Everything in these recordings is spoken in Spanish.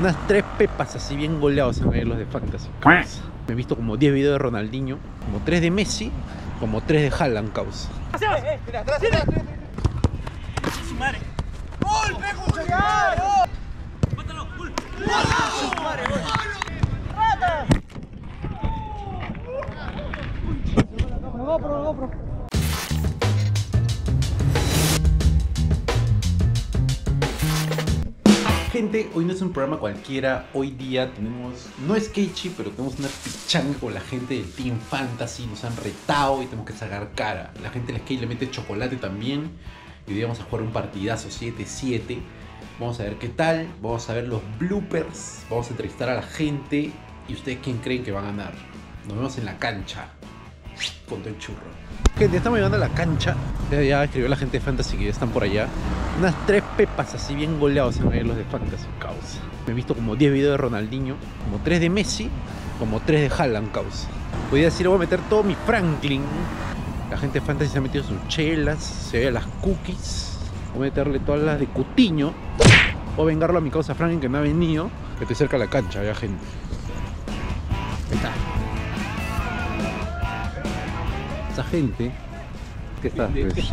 Unas tres pepas así bien goleados se van a ir los de Fantasy. causa. Me he visto como 10 videos de Ronaldinho, como 3 de Messi, como 3 de Haaland, causa. Gente, hoy no es un programa cualquiera. Hoy día tenemos, no es Keichi, pero tenemos una pichanga con la gente del Team Fantasy. Nos han retado y tenemos que sacar cara. La gente del skate le mete chocolate también. Y hoy vamos a jugar un partidazo 7-7. Vamos a ver qué tal. Vamos a ver los bloopers. Vamos a entrevistar a la gente. ¿Y ustedes quién creen que va a ganar? Nos vemos en la cancha. Con todo el churro. Gente, estamos llegando a la cancha. Ya, escribió la gente de Fantasy que ya están por allá. Unas tres pepas así bien goleados ir los de Fantasy, causa. Me he visto como 10 videos de Ronaldinho, como 3 de Messi, como 3 de Haaland, causa. Voy a decir, voy a meter todo mi Franklin. La gente de Fantasy se ha metido sus chelas, se ve las cookies. Voy a meterle todas las de Cutiño. Voy a vengarlo a mi causa Franklin que no ha venido. Que estoy cerca de la cancha, ya gente. Ahí está. Gente. ¿Qué está? Pues,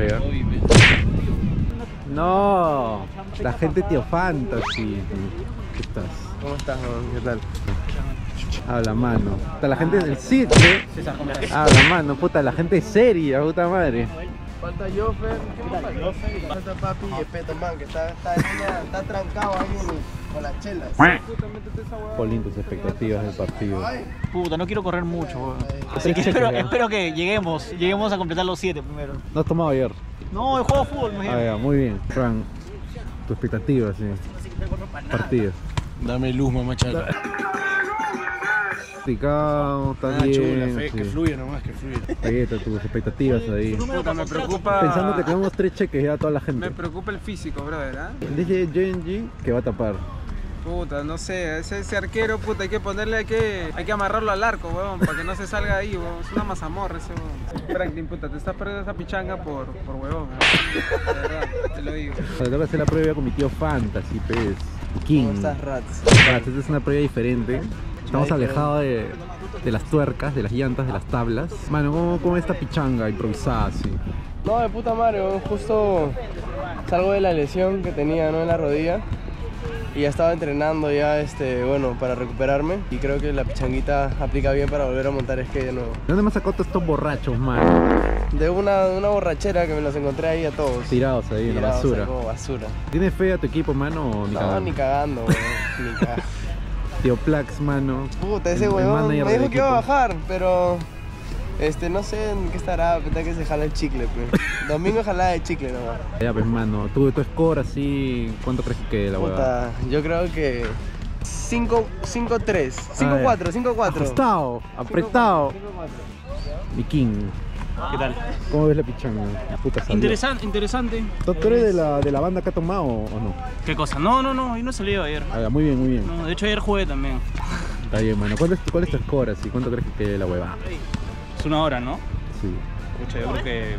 ya. No, la gente tío Fantasy. ¿Qué estás? ¿Cómo estás, ¿Qué tal? Habla mano. Está la gente del cirque. Habla mano, puta, la gente seria, puta madre. Falta Joffer. ¿Qué más falta? Falta papi y man, que está, está, está, está trancado ahí en- con las chelas. Polín, tus expectativas del partido. Puta, no quiero correr mucho, weón. Así que que espero, que lleguemos, lleguemos a completar los siete primero. ¿No has tomado ayer? No, el juego de fútbol, me Ah, ya, muy bien. Fran, tu expectativa, sí. Partido. Dame luz, mamá chata. Picado, está Ah, bien. chula, fe, que sí. fluya nomás, que fluya. Ahí está, tus expectativas ahí. Puta, me preocupa. Pensando que tenemos tres cheques ya a toda la Me gente. preocupa el físico, brother, ¿ah? Dice JNG que va a tapar. Puta, no sé, ese, ese arquero, puta, hay que ponerle, hay que, hay que amarrarlo al arco, weón, para que no se salga ahí, weón. Es una mazamorra ese, weón. Franklin, puta, te estás perdiendo esa pichanga por, por huevón, ¿ah? De verdad, te lo digo. Que hacer la prueba con mi tío Fantasy, pues. King. ¿Cómo estás, Rats? Ah, Esta es una prueba diferente. Estamos alejados de, de las tuercas, de las llantas, de las tablas. Mano, ¿cómo, cómo esta pichanga improvisada así? No, de puta madre, weón. Justo salgo de la lesión que tenía, ¿no? En la rodilla. Y ya estaba entrenando ya, este, bueno, para recuperarme. Y creo que la pichanguita aplica bien para volver a montar skate de nuevo. ¿De dónde sacado todos estos borrachos, mano? De una, una borrachera que me los encontré ahí a todos. Tirados ahí en la basura. como basura. ¿Tienes fe a tu equipo, mano? O ni No, cagando? ni cagando, weón. ni cagando. Tío Plax, mano. Puta, ese el manager me dijo que iba a bajar, pero este no sé en qué estará, pensé que se jala el chicle, pues. Domingo jalada de chicle nomás. Ya, pues, mano. Tu, tu score así, ¿cuánto crees que quede la huevada? Puta, yo creo que 5 5-3, 5-4, 5-4. Ajustado, apretado. Mi King. ¿Qué tal? ¿Cómo ves la pichanga? Puta. Interesante, interesante. ¿Tú tú eres de la, de la banda que ha tomado o no? ¿Qué cosa? No, no, no, yo no he salido ayer. Ah, muy bien, muy bien. No, de hecho ayer jugué también. Está bien, mano. ¿Cuál es, cuál es tu score así? ¿Cuánto crees que quede la hueva? Es una hora, ¿no? Sí. Escucha, yo creo que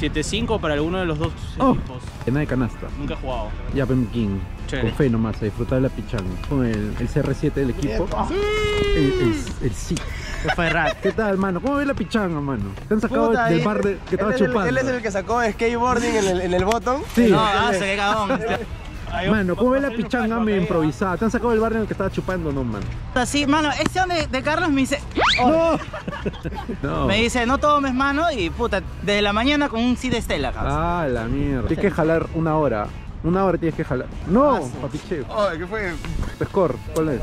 7-5 para alguno de los dos Oh. equipos. Que nada de canasta. Nunca he jugado. Ya, mi King. Chévere. Con fe nomás, a disfrutar de la pichanga. Con el, el CR7 del equipo. El, el, el sí. ¿Qué tal, mano? ¿Cómo ves la pichanga, mano? ¿Te han sacado Puta, del bar de, que estaba él es el- chupando? él es el que sacó skateboarding en el, en el bottom. Sí. No, ah, se qué cagón. Mano, ¿cómo ves la pichanga me improvisada? ¿Te han sacado del bar en el que estaba chupando no, mano? Así, mano, este de, de Carlos me dice, ¡No! no. me dice, no tomes mano y puta, desde la mañana con un sí de Estela. Ah, la mierda. Tienes que jalar una hora. Una hora tienes que jalar. No, papicheo. Oh, ¿qué fue? Tu score, ¿cuál es?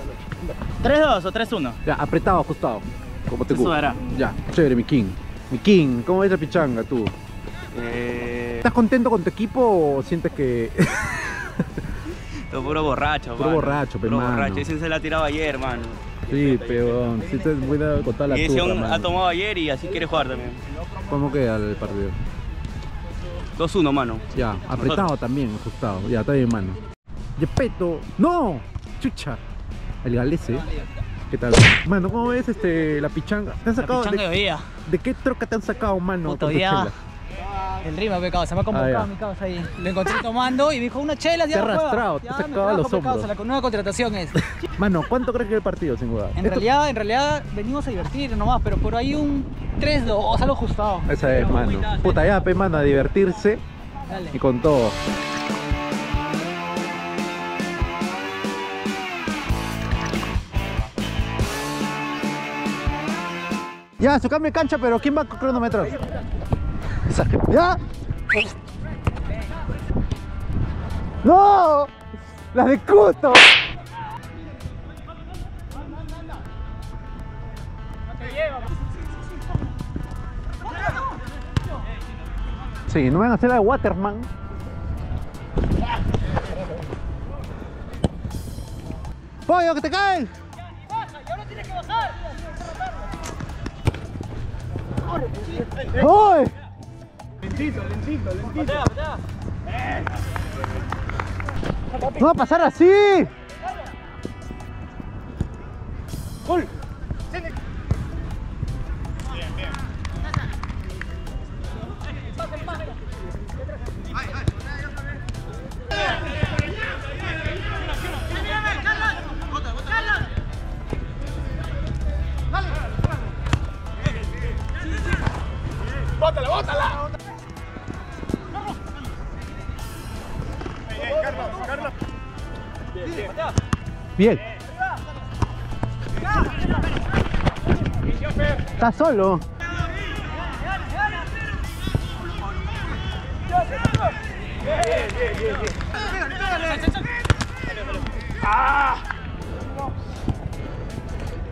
3-2 o 3-1. Ya, apretado, ajustado. Como te gusta. Ya, chévere, mi king. Mi king, ¿cómo ves la pichanga tú? Eh, ¿Estás contento con tu equipo o sientes que.? Todo puro borracho, Puro mano. borracho, pe, Puro mano. borracho. Ese se la ha tirado ayer, mano. Sí, pero sí te voy a contar la Y ese aún ha tomado ayer y así quiere jugar también. ¿Cómo queda el partido? 2-1, mano. Ya, apretado también, ajustado. Ya, está bien, mano. Yepeto. ¡No! Chucha. El galese. ¿Qué tal? Mano, ¿cómo ves este, la pichanga? ¿Te han La sacado? pichanga de, de. ¿De qué troca te han sacado, mano? Puta, El Rima, pecado, se me ha convocado Ah, mi causa ahí. Lo encontré tomando y me dijo, una chela, Te ya ha no juega". arrastrado, te Ya ha me sacado a trajo, los hombros. La nueva contratación es. Mano, ¿cuánto crees que es el partido, sin duda? En Esto- realidad, en realidad venimos a divertir nomás, pero por ahí un 3-2, algo ajustado. Esa es, mano. Puta, ya, pe, mano, a divertirse Dale. y con todo. Ya, su cambio de cancha, pero ¿quién va a cronometrar? ¡Ya! ¡No! ¡La de Cuto! Sí, no me van a hacer la de Waterman. ¡Pollo, que te caen! ¡Uy! Lentito, lentito, lentito. No va a pasar así. Bien. Está solo.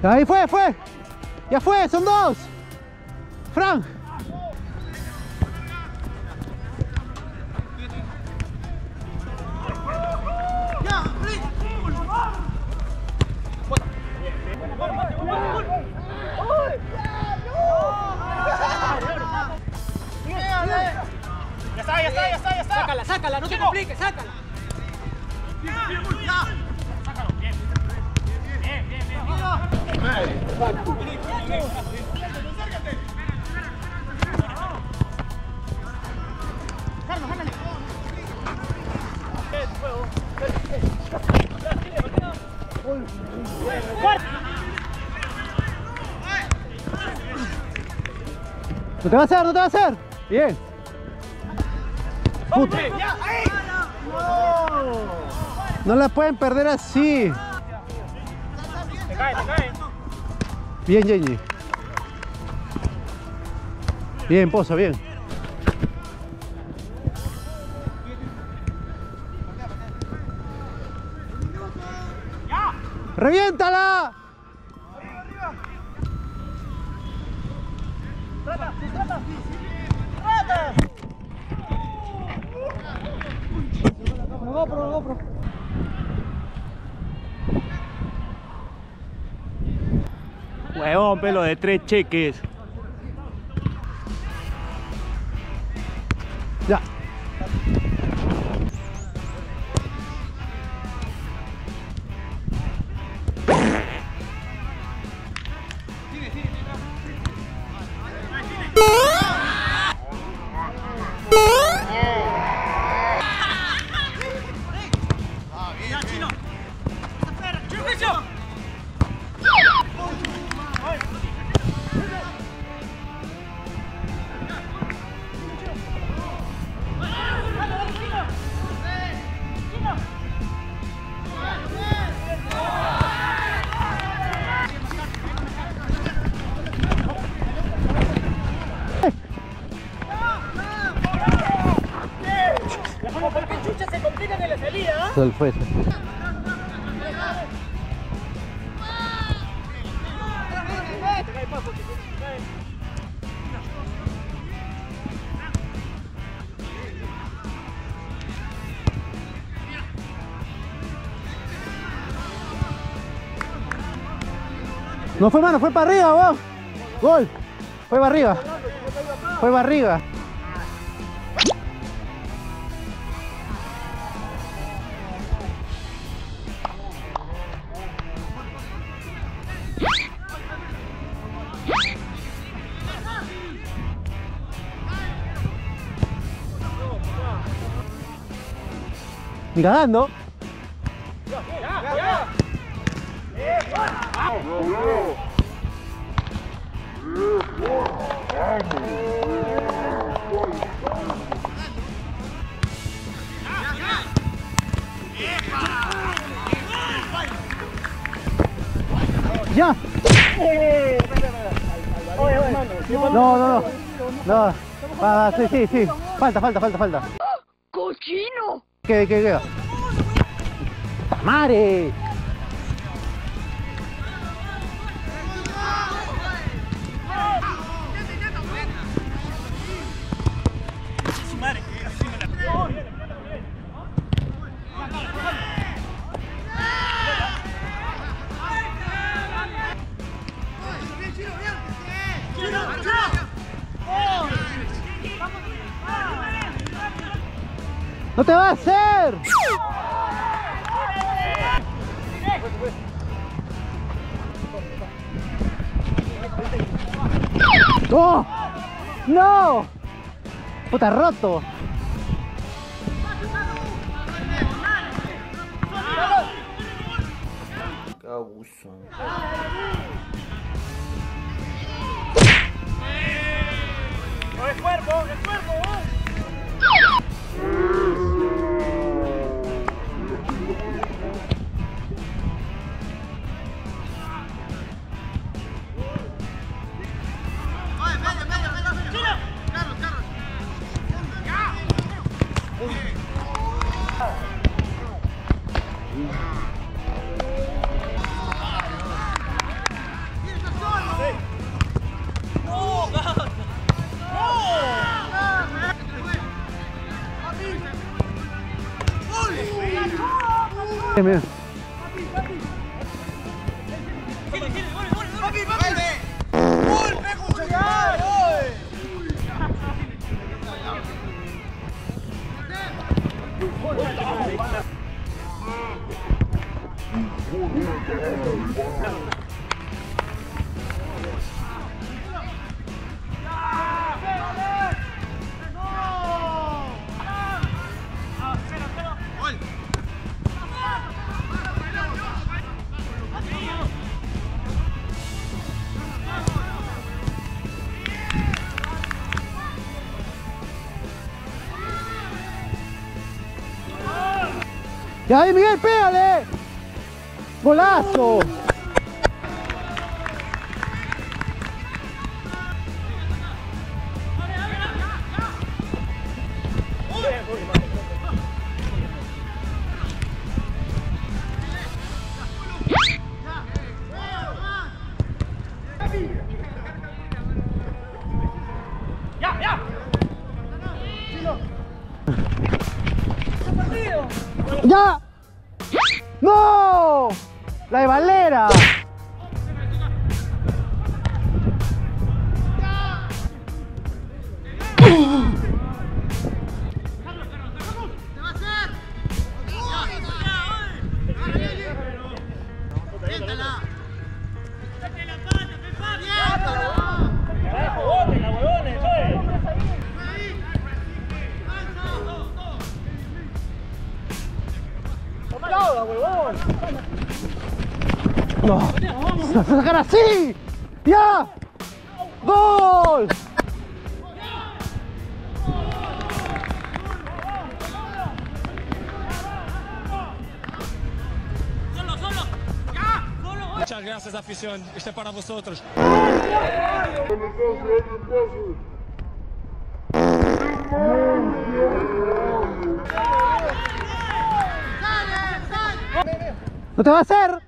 Ahí fue, fue. Ya fue, son dos. Fran. No te va a hacer, no te va a hacer. Bien. Puta. No la pueden perder así. Bien, Jenny. Bien, Pozo, bien. ¡Reviéntala! Huevón, pelo de tres cheques. No fue mano, fue para arriba, vos. Gol. Fue para arriba. Fue para arriba. Ni cagando. Ya. No, no, no. No. Va, sí, sí, sí. Falta, falta, falta, falta. ¿Qué, qué, qué? ¡Tamare! ¡No te va a hacer! ¡No! ¡No! ¡Puta roto! Bien, Ya ahí, Miguel, pégale. Golazo. ¡La a sacar así! ¡Ya! ¡Gol! Muchas gracias, afición. Este es para vosotros. ¡No te va a hacer!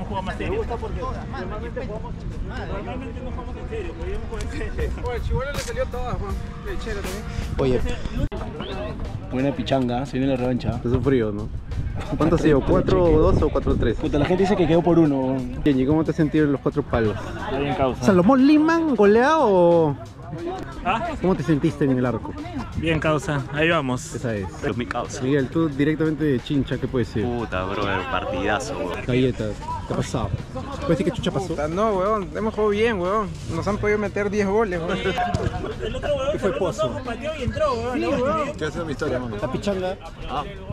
Hemos jugado más serio. Normalmente no jugamos en serio, podríamos jugar en serio. Oye, Chihuahua le salió todas, Juan. Lechero también. Oye, Buena pichanga, se viene la revancha. es un frío, ¿no? ¿Cuánto ha sido? ¿4-2 o 4-3? Puta, la gente dice que quedó por uno. Bien, ¿y cómo te has sentido en los cuatro palos? Está bien causa. ¿Salomón Liman goleado o Ah, cómo te sentiste en el arco? bien causa. Ahí vamos. Esa es. Es mi causa. Miguel, tú directamente de Chincha, ¿qué puedes decir? Puta, brother, partidazo, weón. Galletas, ¿qué ha pasado? ¿Puedes decir qué chucha pasó? Puta, no, weón, hemos jugado bien, weón. Nos han podido meter 10 goles, weón. El otro weón fue Pozo? pateó y entró, weón. ¿Qué hace mi historia, mano? La pichanga,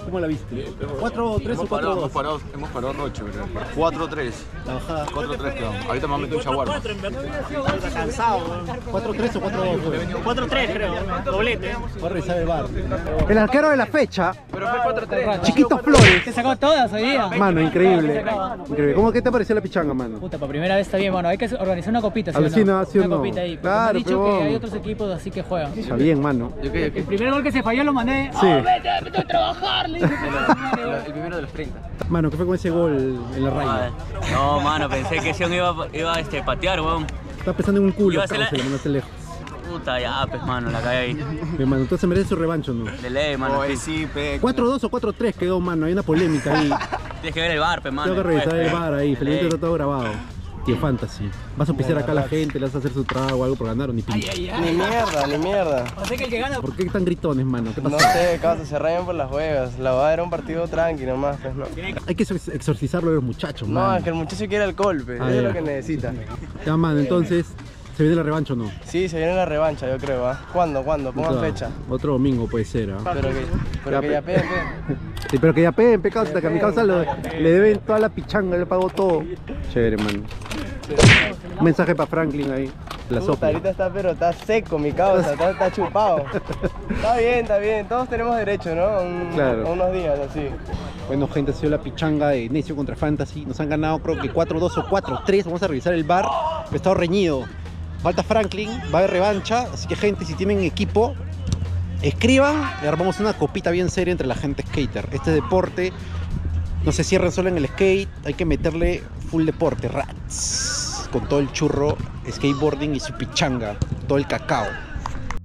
¿cómo la viste? ¿4-3 o Hemos parado, 4-2? hemos parado, hemos parado Roche, bro. 4-3. La bajada. 4-3 quedamos. Ahorita me han metido un. Está cansado, weón. 4-3 o 4-2, güey. 4-3 creo, doblete. Voy a revisar el bar. El arquero de la fecha, Pero fue 4-3. Chiquito Flores. Te sacó todas hoy día. Mano, increíble. Increíble. ¿Cómo que te pareció la pichanga, mano? Puta, por primera vez está bien, bueno, hay que organizar una copita, ¿sí o Alucina, no? ¿sí o una no? copita ahí. porque Claro, me han dicho pero- que hay otros equipos así que juegan. Está bien, mano. El primer gol que se falló lo mandé. Sí. "Oh, vete, vete a trabajar, le dije. El primero de los 30. Mano, ¿qué fue con ese gol en la raya? No, mano, pensé que Sion iba, iba a este, patear, weón. Estaba pensando en un culo, Iba a ser causa, la- lo mandaste lejos. Puta, ya, pues, mano, la caí ahí. Entonces merece su revancho, ¿no? De ley, mano. sí. sí, pe. 4-2 o 4-3 quedó, mano. Hay una polémica ahí. Tienes que ver el bar, pues, mano. Tengo que revisar el pe. bar ahí. Felizmente está todo grabado. Tío Fantasy. Vas a pisar acá a la gente, le vas a hacer su trago o algo por ganar o ni Ni mierda, ni mierda. O sea que el que gana. ¿Por qué tan gritones, mano? ¿Qué No sé, causa, se rayan por las juegas. La verdad era un partido tranqui nomás, pues no. Hay que exor- exorcizarlo de los muchachos, No, mano. es que el muchacho quiere alcohol, pe. Ah, Eso es lo que necesita. Ya, mano, entonces, ¿se viene la revancha o no? Sí, se viene la revancha, yo creo, ¿ah? ¿Cuándo? ¿Cuándo? Pongan Otro- fecha. Otro domingo puede ser, ¿ah? Pero que, pero que ya pe, pe. Sí, pero que ya peguen, pecado, que a mi causa lo- le deben toda la pichanga, le pago todo. Chévere, mano. Un mensaje para Franklin ahí. La Puta, sopa. ahorita está, pero está seco mi causa, está, está chupado. Está bien, está bien, todos tenemos derecho, ¿no? Un- Claro. a unos días así. Bueno, gente, ha sido la pichanga de Necio contra Fantasy. Nos han ganado, creo que 4-2 o 4-3. Vamos a revisar el bar. Ha estado reñido. Falta Franklin, va a haber revancha. Así que, gente, si tienen equipo, escriban y armamos una copita bien seria entre la gente skater. Este deporte no se cierra solo en el skate, hay que meterle full deporte, rats. Con todo el churro, skateboarding y su pichanga, todo el cacao.